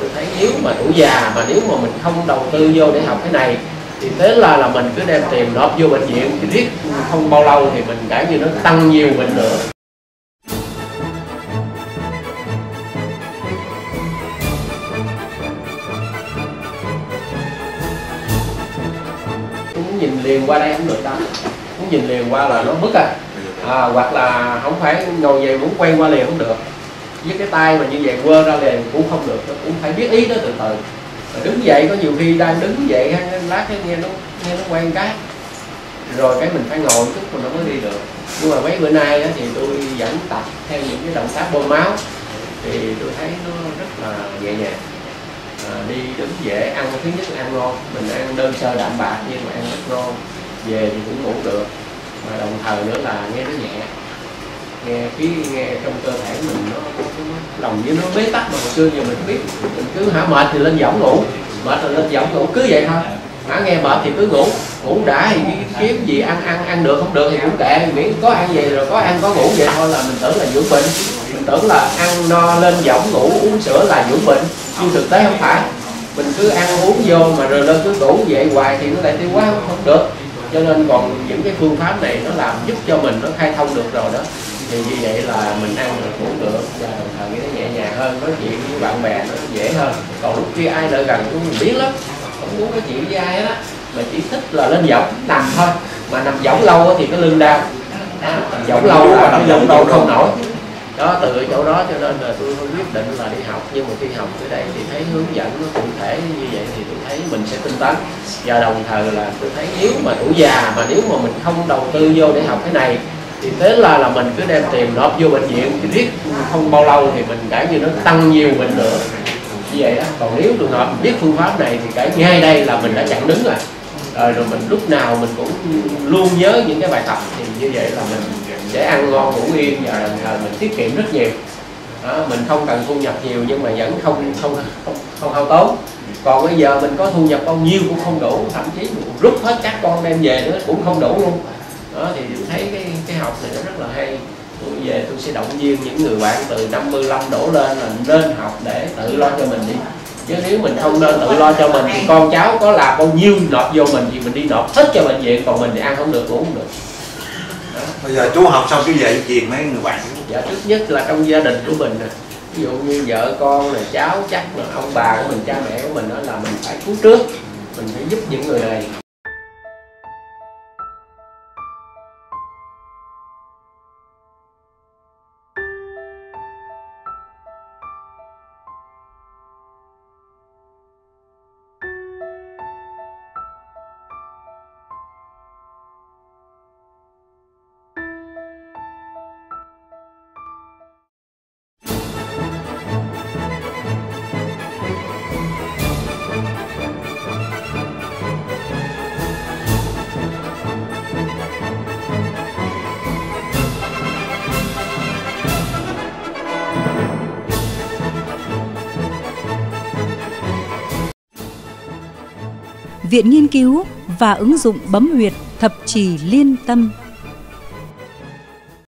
tôi thấy nếu mà tuổi già mà nếu mà mình không đầu tư vô để học cái này, thì thế là là mình cứ đem tiền nộp vô bệnh viện. Thì riết không bao lâu thì mình cảm như nó tăng nhiều bệnh nữa. Cũng nhìn liền qua đây không được đâu cũng nhìn liền qua là nó bức à. à hoặc là không phải ngồi về muốn quay qua liền không được với cái tay mà như vậy quơ ra liền cũng không được nó cũng phải biết ý nó từ từ. Rồi đứng dậy có nhiều khi đang đứng dậy ha, lát cái nghe nó nghe nó quen cái rồi cái mình phải ngồi chút mình nó mới đi được. Nhưng mà mấy bữa nay thì tôi vẫn tập theo những cái động tác bơm máu. Thì tôi thấy nó rất là nhẹ nhàng. À, đi đứng dễ ăn thứ nhất là ăn ngon. Mình ăn đơn sơ đạm bạc nhưng mà ăn rất ngon. Về thì cũng ngủ được. Mà đồng thời nữa là nghe nó nhẹ nghe khí nghe trong cơ thể mình nó, nó lòng như nó bế tắc mà hồi xưa giờ mình biết. Mình cứ hả mệt thì lên võng ngủ. Mệt thì lên võng ngủ cứ vậy thôi. Hả nghe mệt thì cứ ngủ. Ngủ đã thì kiếm gì ăn ăn ăn được không được thì cũng kệ. Miễn có ăn gì rồi có ăn có ngủ vậy thôi là mình tưởng là dưỡng bệnh. Mình tưởng là ăn no lên võng ngủ uống sữa là dưỡng bệnh. Nhưng thực tế không phải. Mình cứ ăn uống vô mà rồi lên cứ ngủ vậy hoài thì nó lại tiêu quá không, không được. Cho nên còn những cái phương pháp này nó làm giúp cho mình nó khai thông được rồi đó thì như vậy là mình ăn được ngủ được và đồng thời cái nó nhẹ nhàng hơn nói chuyện với bạn bè nó dễ hơn. Còn lúc kia ai đợi gần cũng mình biết lắm không muốn nói chuyện với ai á mà chỉ thích là lên võng nằm thôi. Mà nằm võng lâu thì cái lưng đau. À, võng lâu là nằm võng lâu không nổi. đó từ chỗ đó cho nên là tôi quyết định là đi học. Nhưng mà khi học ở đây thì thấy hướng dẫn nó cụ thể như vậy thì tôi thấy mình sẽ tinh tấn. Và đồng thời là tôi thấy nếu mà tuổi già mà nếu mà mình không đầu tư vô để học cái này thì thế là là mình cứ đem tiền nộp vô bệnh viện. Thì biết không bao lâu thì mình cảm như nó tăng nhiều bệnh nữa. Như vậy đó còn nếu trường hợp biết phương pháp này thì cả ngay đây là mình đã chặn đứng rồi. Rồi, rồi mình lúc nào mình cũng luôn nhớ những cái bài tập. Thì như vậy là mình sẽ ăn ngon ngủ yên và đồng thời mình tiết kiệm rất nhiều. Đó, mình không cần thu nhập nhiều nhưng mà vẫn không không không không hao tốn. Còn bây giờ mình có thu nhập bao nhiêu cũng không đủ. Thậm chí mình rút hết các con đem về nữa cũng không đủ luôn đó thì tôi thấy cái cái học này nó rất là hay. Tôi về tôi sẽ động viên những người bạn từ 55 đổ lên là nên học để tự lo cho mình đi. Chứ nếu mình không nên tự lo cho mình thì con cháu có làm bao nhiêu nộp vô mình thì mình đi nộp hết cho bệnh viện còn mình thì ăn không được ngủ không được. Đó. bây giờ chú học xong chú về truyền mấy người bạn. Dạ trước nhất là trong gia đình của mình ví dụ như vợ con này cháu chắc là ông bà của mình cha mẹ của mình đó là mình phải cứu trước. Mình phải giúp những người này Viện Nghiên cứu và ứng dụng bấm huyệt thập trì liên tâm.